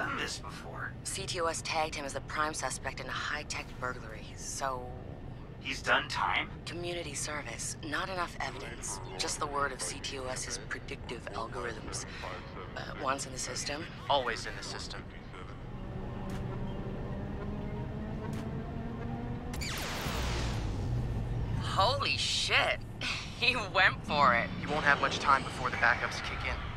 done this before. CTOS tagged him as the prime suspect in a high-tech burglary, so... He's done time? Community service. Not enough evidence. Just the word of CTOS's predictive algorithms. Uh, once in the system, Always in the system. Holy shit! He went for it. He won't have much time before the backups kick in.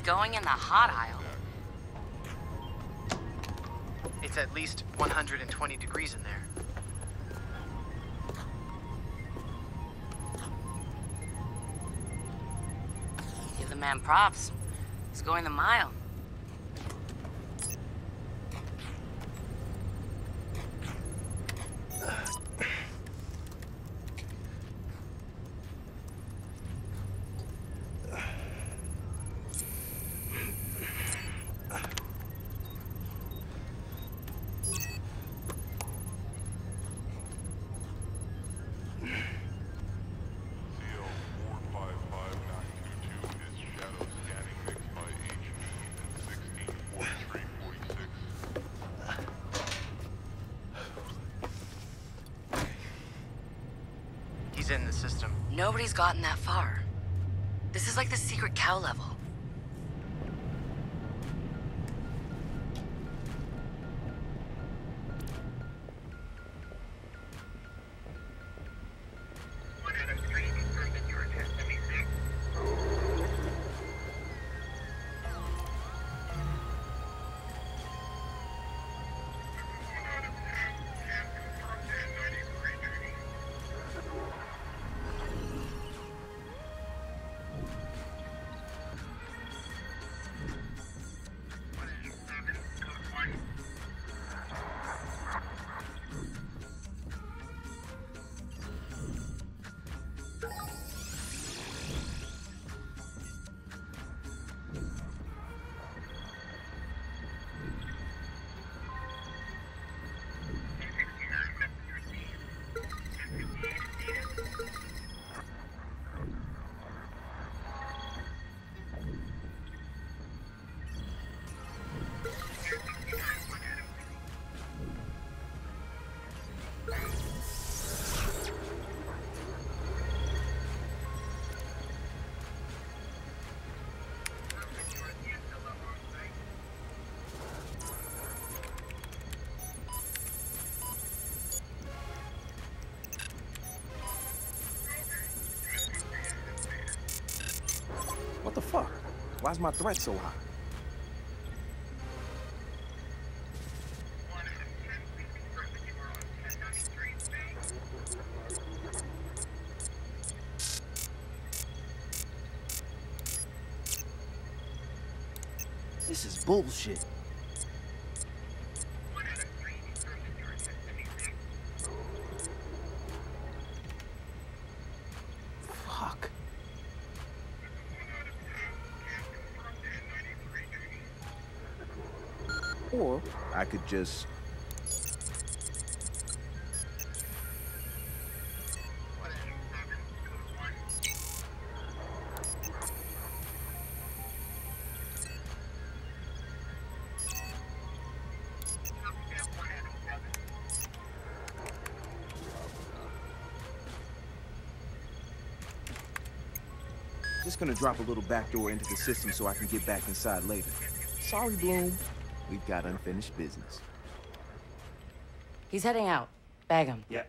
He's going in the hot aisle. It's at least 120 degrees in there. Give the man props. He's going the mile. CL455922 is shadow scanning mixed by HE and 164346. He's in the system. Nobody's gotten that far. This is like the secret cow level. Why's my threat so high? This is bullshit. Could just. Just gonna drop a little backdoor into the system so I can get back inside later. Sorry, Blume. We've got unfinished business. He's heading out. Bag him. Yeah.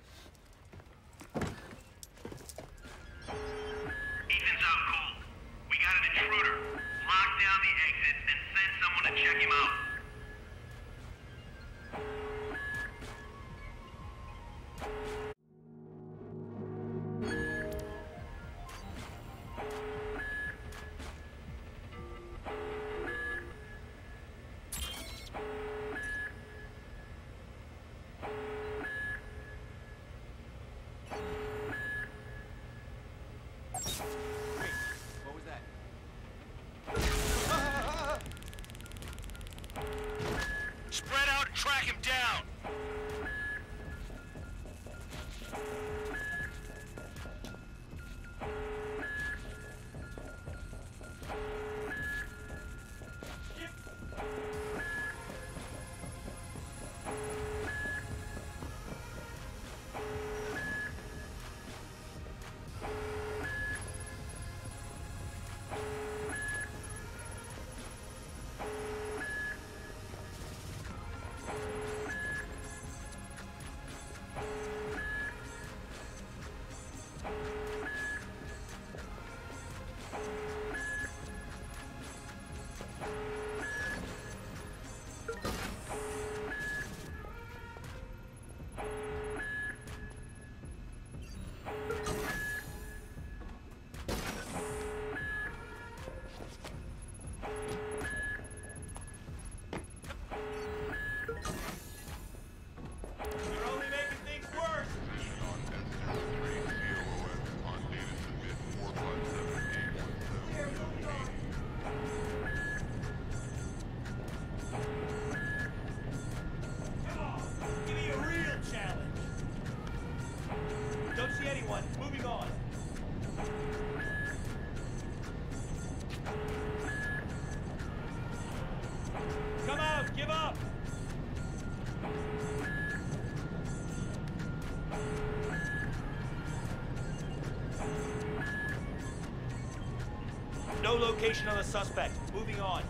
No location on the suspect. Moving on.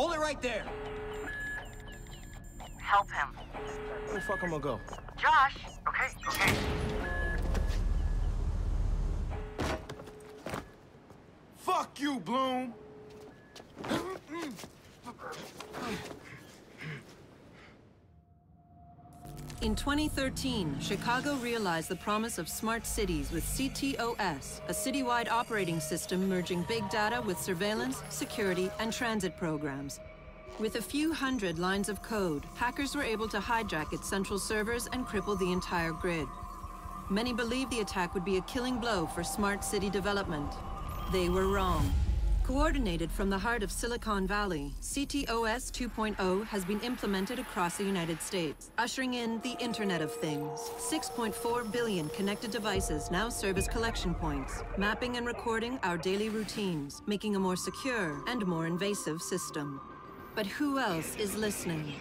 Hold it right there. Help him. Where the fuck I'm gonna go? Josh! Okay, okay. Fuck you, Blume! 2013, Chicago realized the promise of smart cities with CTOS, a citywide operating system merging big data with surveillance, security, and transit programs. With a few hundred lines of code, hackers were able to hijack its central servers and cripple the entire grid. Many believed the attack would be a killing blow for smart city development. They were wrong. Coordinated from the heart of Silicon Valley, CTOS 2.0 has been implemented across the United States, ushering in the Internet of Things. 6.4 billion connected devices now serve as collection points, mapping and recording our daily routines, making a more secure and more invasive system. But who else is listening?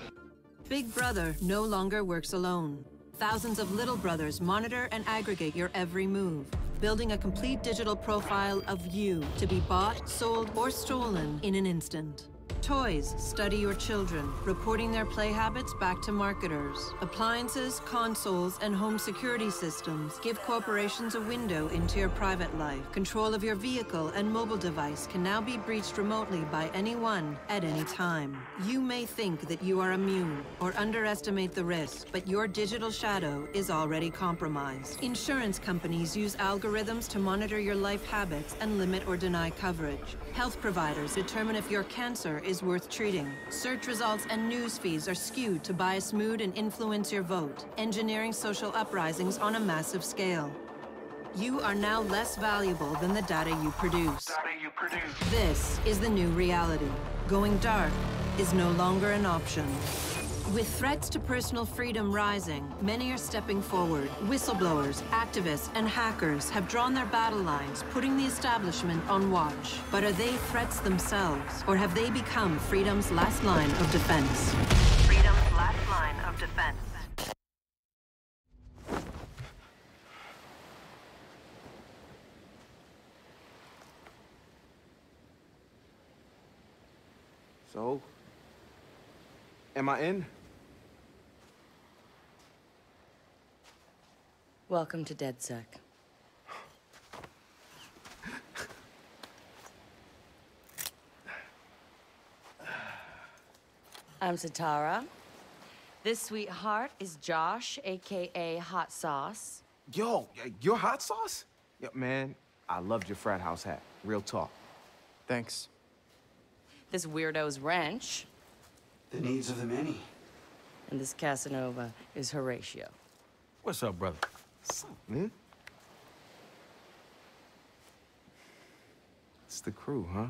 Big Brother no longer works alone. Thousands of little brothers monitor and aggregate your every move, building a complete digital profile of you to be bought, sold, or stolen in an instant. Toys study your children, reporting their play habits back to marketers. Appliances, consoles, and home security systems give corporations a window into your private life. Control of your vehicle and mobile device can now be breached remotely by anyone at any time. You may think that you are immune or underestimate the risk, but your digital shadow is already compromised. Insurance companies use algorithms to monitor your life habits and limit or deny coverage. Health providers determine if your cancer is worth treating. Search results and news feeds are skewed to bias mood and influence your vote, engineering social uprisings on a massive scale. You are now less valuable than the data you produce. Data you produce. This is the new reality. Going dark is no longer an option. With threats to personal freedom rising, many are stepping forward. Whistleblowers, activists, and hackers have drawn their battle lines, putting the establishment on watch. But are they threats themselves, or have they become freedom's last line of defense? Freedom's last line of defense. So, am I in? Welcome to DedSec. I'm Sitara. This sweetheart is Josh, aka Hot Sauce. Yo, y- your hot sauce? Yo, man, I loved your frat house hat. Real talk. Thanks. This weirdo's Wrench. The needs of the many. And this Casanova is Horatio. What's up, brother? What's up, man? It's the crew, huh?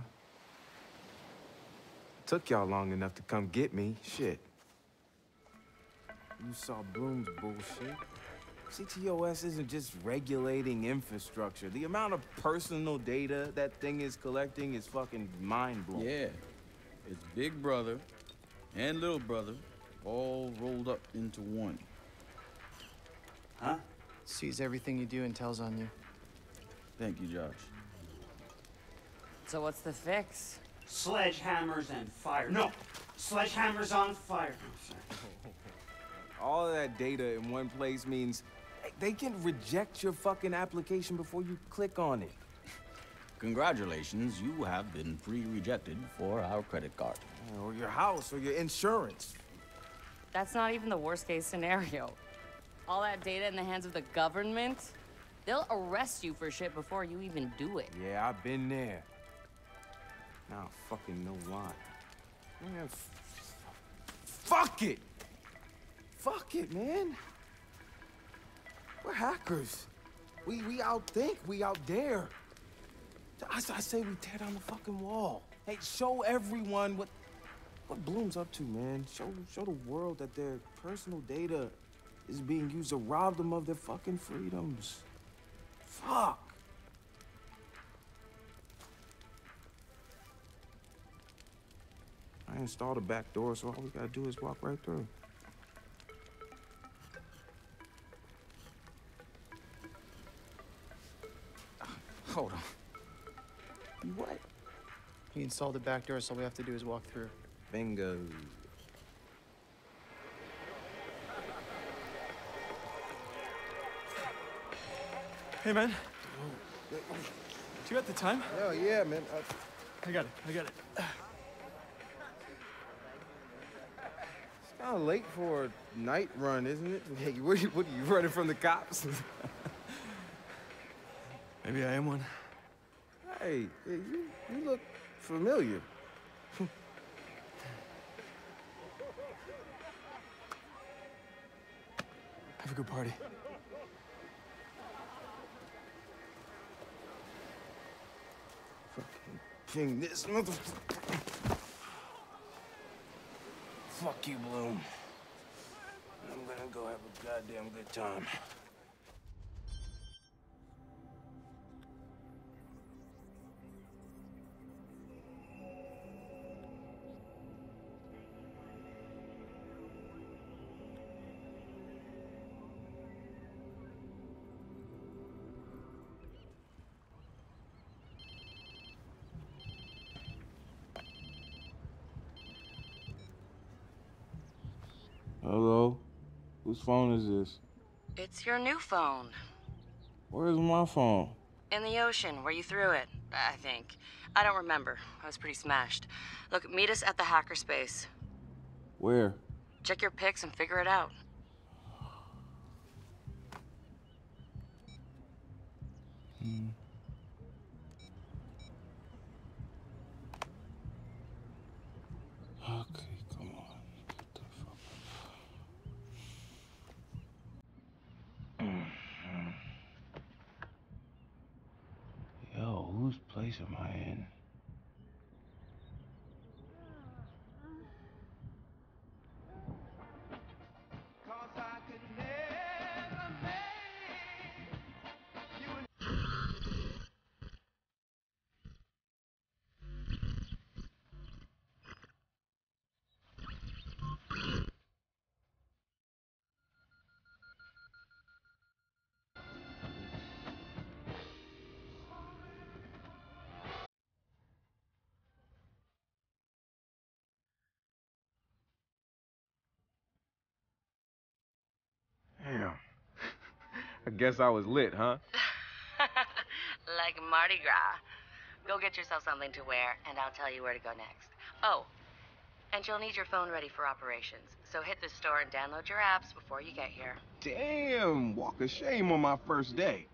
Took y'all long enough to come get me. Shit. You saw Blume's bullshit. CTOS isn't just regulating infrastructure. The amount of personal data that thing is collecting is fucking mind-blowing. Yeah. It's Big Brother and Little Brother all rolled up into one. Huh? Sees everything you do and tells on you. Thank you, Josh. So what's the fix? Sledgehammers and fire. No! Sledgehammers on fire. Sorry. All of that data in one place means they can reject your fucking application before you click on it. Congratulations, you have been pre-rejected for our credit card. Or your house, or your insurance. That's not even the worst case scenario. All that data in the hands of the government, they'll arrest you for shit before you even do it. Yeah, I've been there. Now I fucking know why. Man, fuck it! Fuck it, man. We're hackers. We we outthink, we out I I, I say we tear down the fucking wall. Hey, show everyone what what Blume's up to, man. Show show the world that their personal data is being used to rob them of their fucking freedoms. Fuck. I installed a back door, so all we gotta do is walk right through. Hold on. What? He installed the back door, so all we have to do is walk through. Bingo. Hey, man. Do you got the time? Oh yeah, man. Uh, I got it. I got it. It's kind of late for a night run, isn't it? Hey, what are you, what are you running from the cops? Maybe I am one. hey, hey, you, you look familiar. Have a good party. King, this. Fuck you, Blume. I'm gonna go have a goddamn good time. Hello? Whose phone is this? It's your new phone. Where's my phone? In the ocean, where you threw it, I think. I don't remember. I was pretty smashed. Look, meet us at the hackerspace. Where? Check your pics and figure it out. Place am I I guess I was lit, huh? like Mardi Gras. Go get yourself something to wear, and I'll tell you where to go next. Oh, and you'll need your phone ready for operations. So hit the store and download your apps before you get here. Damn, walk of shame on my first day.